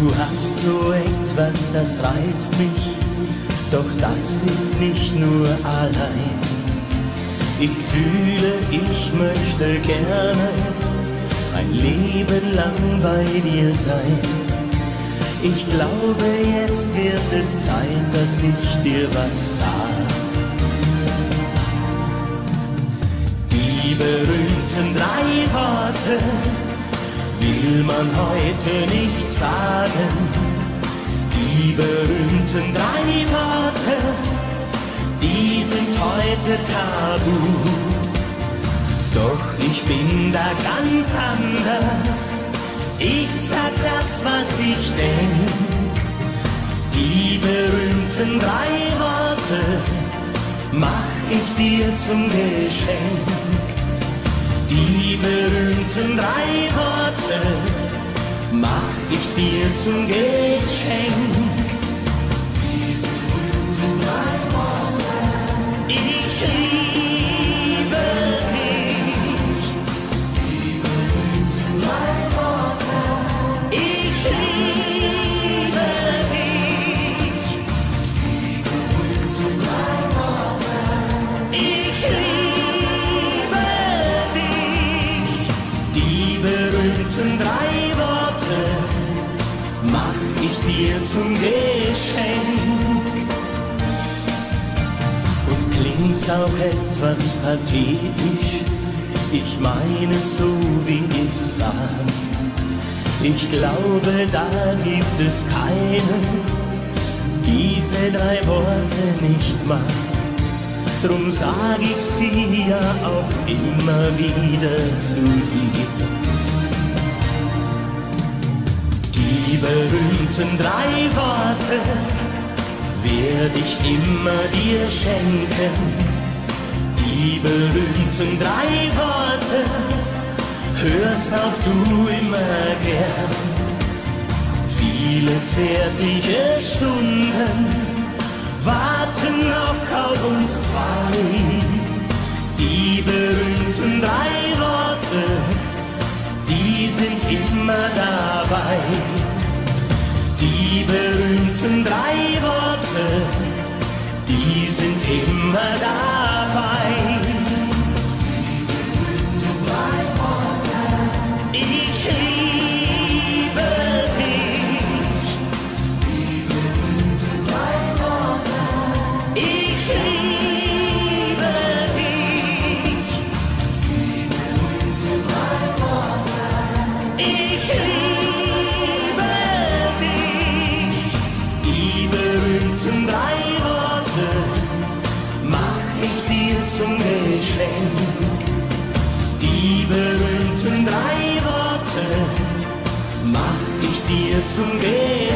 Du hast so etwas, das reizt mich, doch das ist's nicht nur allein. Ich fühle, ich möchte gerne ein Leben lang bei dir sein. Ich glaube, jetzt wird es Zeit, dass ich dir was sag. Die berühmten drei Worte will man heute nicht sagen. Die berühmten drei Worte, die sind heute tabu. Doch ich bin da ganz anders. Ich sag das, was ich denk. Die berühmten drei Worte mach ich dir zum Geschenk. Die berühmten drei Worte mach ich dir zum Geschenk. Ich dir zum Geschenk. Und klingt's auch etwas pathetisch, ich meine so wie ich sag. Ich glaube, da gibt es keinen, diese drei Worte nicht mag. Drum sag ich sie ja auch immer wieder zu dir. Berühmten drei Worte werd ich immer dir schenken. Die berühmten drei Worte hörst auch du immer gern. Viele zärtliche Stunden warten noch auf uns zwei. Die berühmten drei Worte, die sind immer dabei. Die zum Geschenk. Die berühmten drei Worte mach ich dir zum Geschenk.